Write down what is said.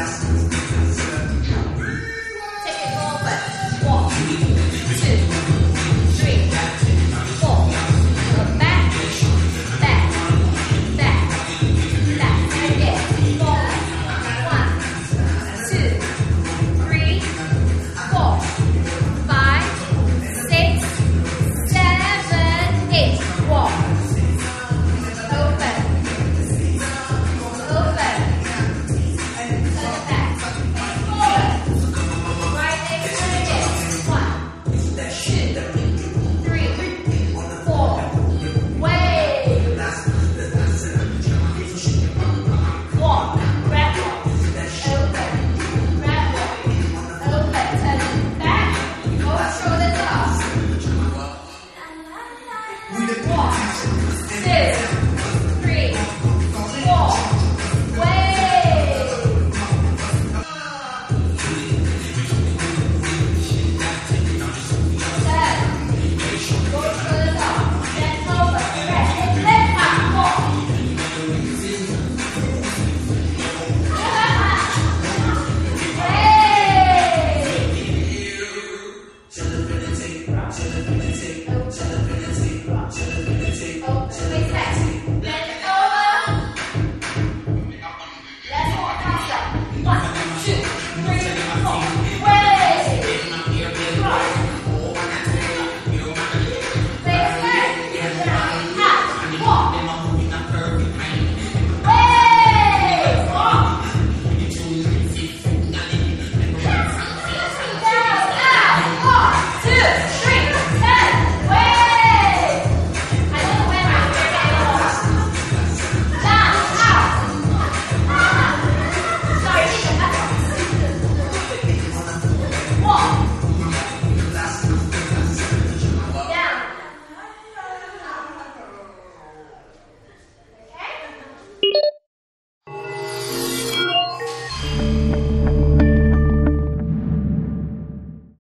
Take it forward. One, two,